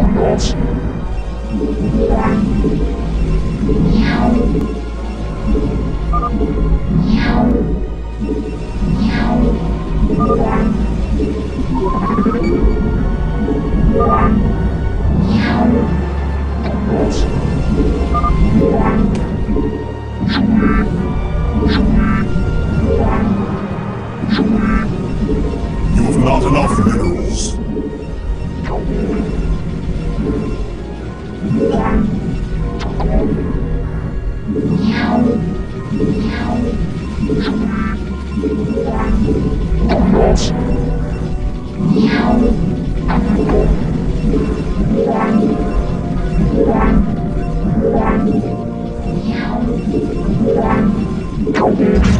You have not enough minerals. You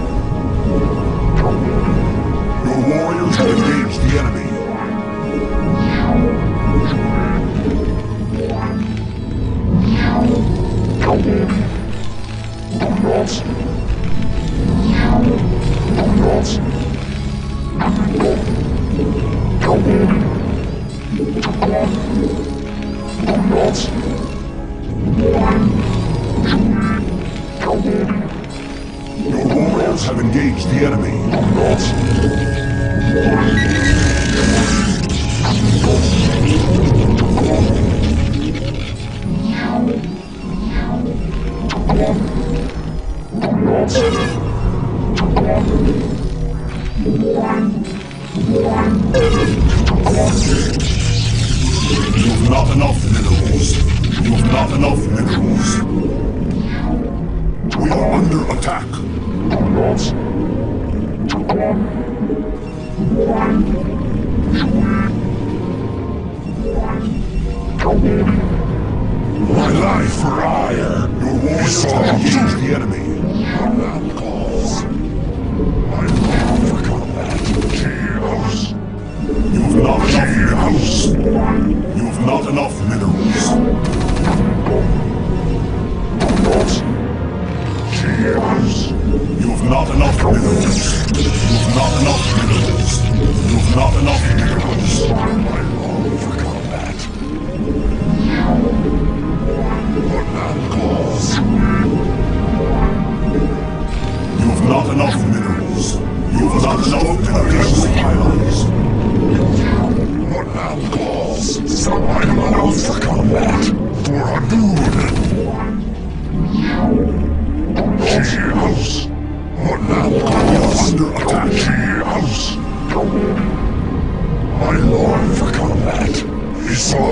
Your warriors have engaged the enemy. Your warriors have engaged the enemy. You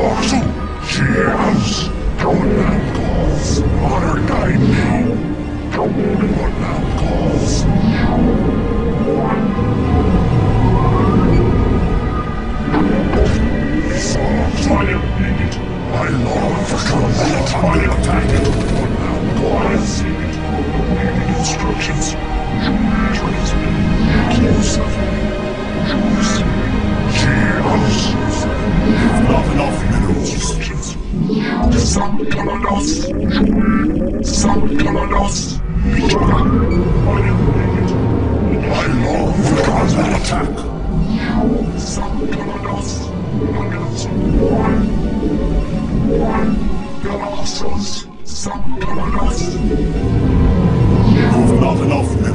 awesome. Cheers. What that calls. Honor guide me. What that calls. Is awesome. I lord for combat under attack. What that calls. Needing instructions. Transmit. Close. Close. Cheers. Gems. Not enough minerals. Sankalados. us. I long for God's attack. us. One. One. Colossus. Sankalados. You've not enough minerals.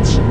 Minerals.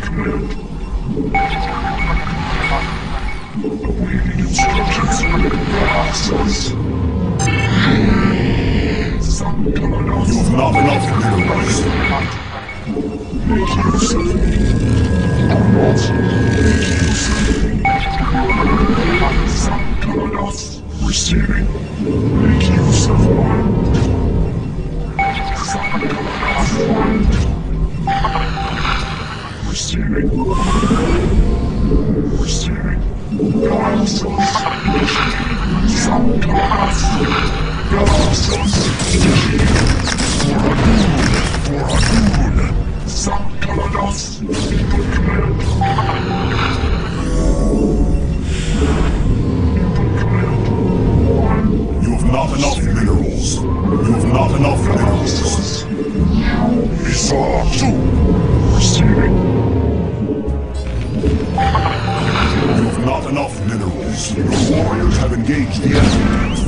Awaiting. You've not enough minerals. Make. Make use of me. Receiving. Receiving. You have not enough minerals. You have not enough minerals. Isar 2. Receiving. Enough minerals. Your warriors have engaged the enemy.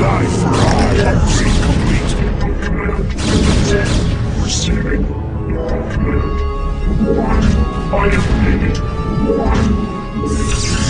Life for Aiur. Receiving. Item needed. You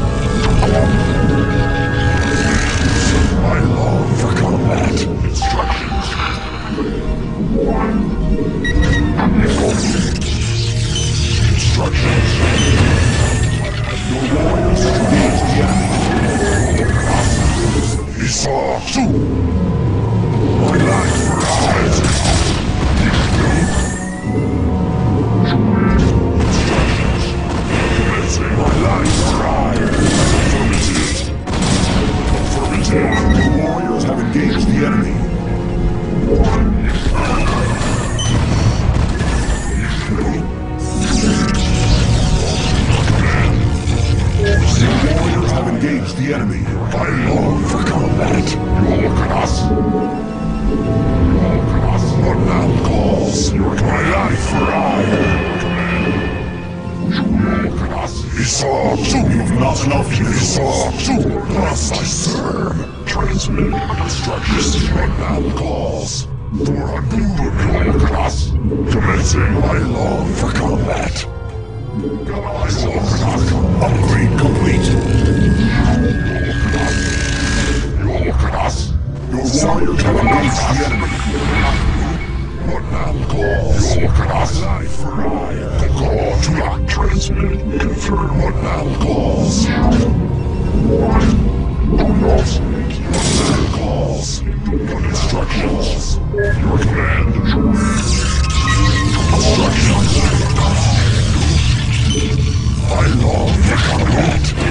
calls? My life for Aiur. You look at us. Two. You have not enough in Esau, two. Must I serve? Transmitting instructions. What now calls? For a new you look. Commencing. I long for combat. Upgrade complete. You at us. Your have engaged the enemy. What now calls? At. Life for Aiur. The call to not transmit. Confirm what now calls. Do not. What now calls? What instructions? Your command. Instructions. I long for combat.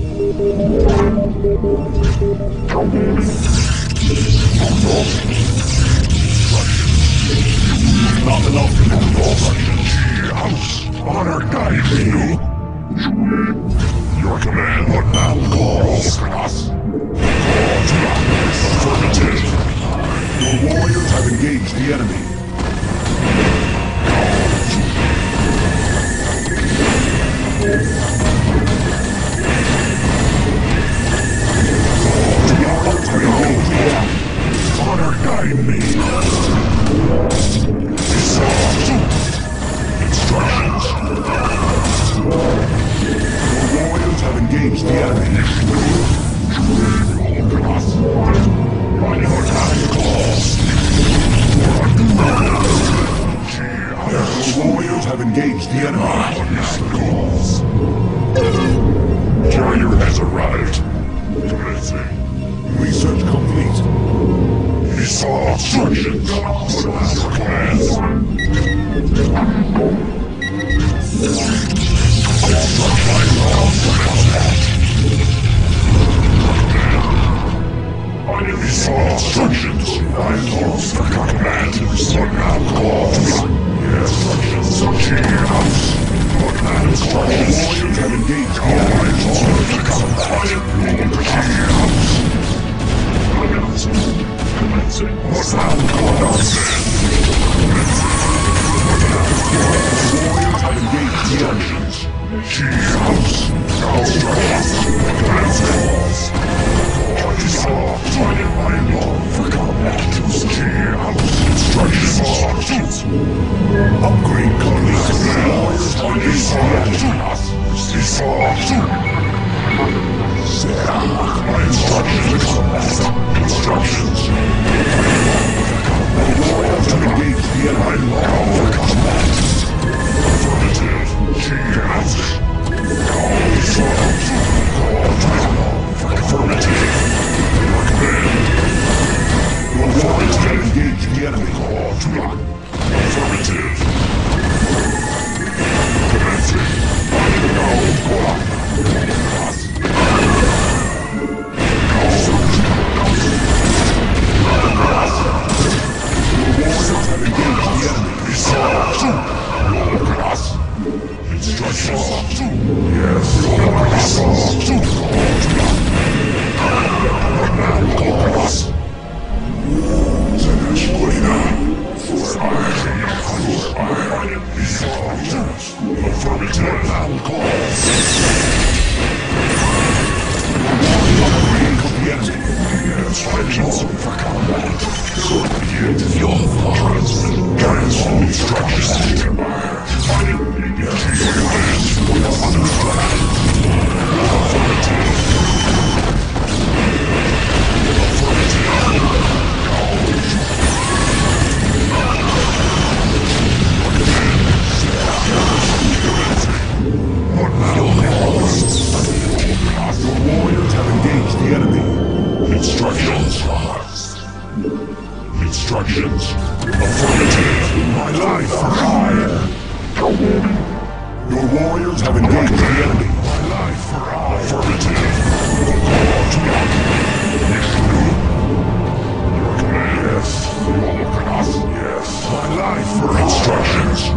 Not enough. You us. Your for for for enough instructions. House. Honor guide me. Your command. What now calls? Us. Affirmative. Your warriors have engaged the enemy. Instructions. I lost the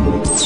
Música